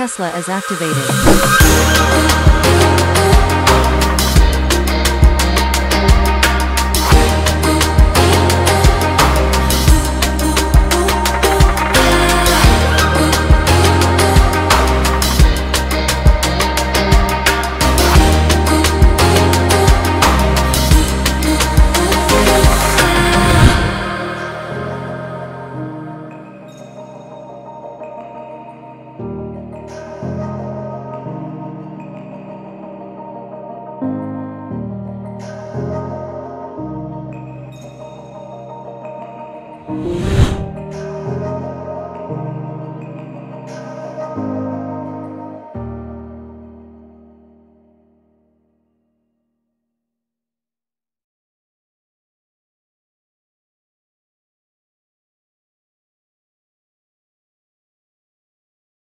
Tesla is activated.